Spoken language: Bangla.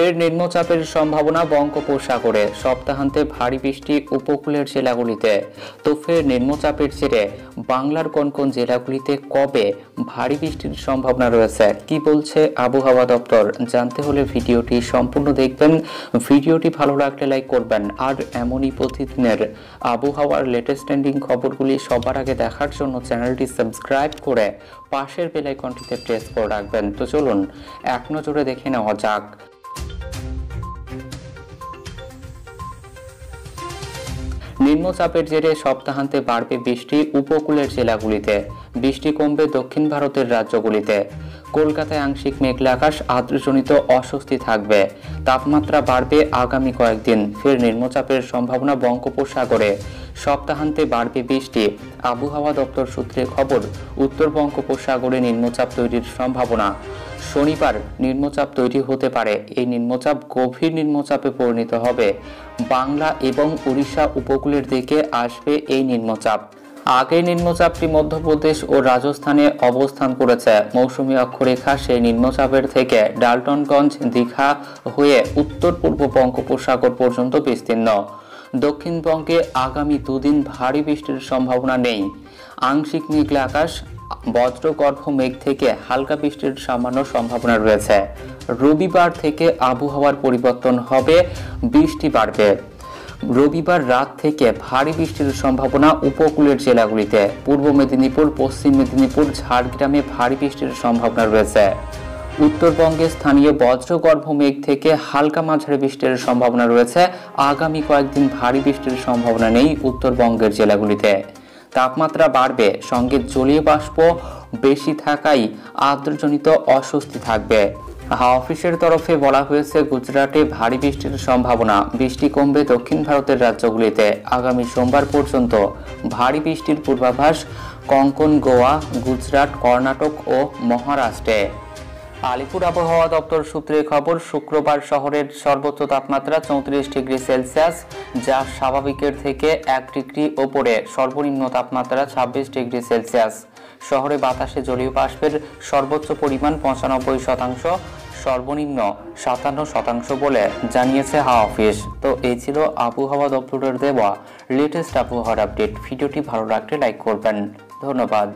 ফের নিম্নচাপের সম্ভাবনা বঙ্গোপসাগরে। সপ্তাহান্তে ভারী বৃষ্টি উপকূলের জেলাগুলিতে। তো ফের নিম্নচাপের জেরে বাংলার কোন কোন জেলাগুলিতে কবে ভারী বৃষ্টির সম্ভাবনা রয়েছে? কি বলছে আবহাওয়া দপ্তর? জানতে হলে ভিডিওটি সম্পূর্ণ দেখবেন। ভিডিওটি ভালো লাগলে লাইক করবেন। আর এমনই প্রতিদিনের আবহাওয়ার লেটেস্ট ট্রেন্ডিং খবরগুলি সবার আগে দেখার জন্য চ্যানেলটি সাবস্ক্রাইব করে পাশের বেলাইকনটিতে প্রেস করে রাখবেন। তো চলুন, এক নজরে দেখে নেওয়া যাক। নিম্নচাপের জেরে সপ্তাহান্তে বাড়বে বৃষ্টি উপকূলের জেলাগুলিতে। বৃষ্টি কমবে দক্ষিণ ভারতের রাজ্যগুলিতে। কলকাতায় আংশিক মেঘলা আকাশ, আর্দ্রজনিত অস্বস্তি থাকবে। তাপমাত্রা বাড়বে আগামী কয়েকদিন, ফের নিম্নচাপের সম্ভাবনা বঙ্গোপসাগরে। সপ্তাহান্তে বাড়বে বৃষ্টি। আবহাওয়া দপ্তর সূত্রে খবর, উত্তর বঙ্গোপসাগরে নিম্নচাপ তৈরির সম্ভাবনা। শনিবার নিম্নচাপ তৈরি হতে পারে। এই নিম্নচাপ গভীর নিম্নচাপে পরিণত হবে। বাংলা এবং উড়িষ্যা উপকূলের দিকে আসবে এই নিম্নচাপ। আগে নিম্নচাপটি মধ্যপ্রদেশ ও রাজস্থানে অবস্থান করেছে। মৌসুমী অক্ষরেখা সেই নিম্নচাপের থেকে ডালটনগঞ্জ, দীঘা হয়ে উত্তর পূর্ব বঙ্গোপসাগর পর্যন্ত বিস্তীর্ণ। দক্ষিণবঙ্গে আগামী দুদিন ভারী বৃষ্টির সম্ভাবনা নেই। আংশিক মেঘলা আকাশ, বজ্রগর্ভ মেঘ থেকে হালকা বৃষ্টির সামান্য সম্ভাবনা রয়েছে। রবিবার থেকে আবহাওয়ার পরিবর্তন হবে, বৃষ্টি বাড়বে। রবিবার রাত থেকে ভারী বৃষ্টির সম্ভাবনা উপকূলের জেলাগুলিতে। পূর্ব মেদিনীপুর, পশ্চিম মেদিনীপুর, ঝাড়গ্রামে ভারী বৃষ্টির সম্ভাবনা রয়েছে। উত্তরবঙ্গে স্থানীয় বজ্রগর্ভ মেঘ থেকে হালকা মাঝারি বৃষ্টির সম্ভাবনা রয়েছে। আগামী কয়েকদিন ভারী বৃষ্টির সম্ভাবনা নেই উত্তরবঙ্গের জেলাগুলিতে। তাপমাত্রা বাড়বে, সঙ্গে জলীয় বাষ্প বেশি থাকাই আর্দ্রজনিত অস্বস্তি থাকবে। হাওয়া অফিসের তরফে বলা হয়েছে, গুজরাটে ভারী বৃষ্টির সম্ভাবনা। বৃষ্টি কমবে দক্ষিণ ভারতের রাজ্যগুলিতে। আগামী সোমবার পর্যন্ত ভারী বৃষ্টির পূর্বাভাস কঙ্কন, গোয়া, গুজরাট, কর্ণাটক ও মহারাষ্ট্রে। আলিপুর আবহাওয়া দপ্তর সূত্রে খবর, শুক্রবার শহরের সর্বোচ্চ তাপমাত্রা চৌত্রিশ ডিগ্রি সেলসিয়াস, যা স্বাভাবিকের থেকে এক ডিগ্রি ওপরে। সর্বনিম্ন তাপমাত্রা ছাব্বিশ ডিগ্রি সেলসিয়াস। শহরে বাতাসে জলীয় বাষ্পের সর্বোচ্চ পরিমাণ পঁচানব্বই শতাংশ, সর্বনিম্ন সাতান্ন শতাংশ বলে জানিয়েছে হাওয়া অফিস। তো এই ছিল আবহাওয়া দপ্তরের দেওয়া লেটেস্ট আবহাওয়ার আপডেট ভিডিওটি ভালো লাগলে লাইক করবেন। ধন্যবাদ।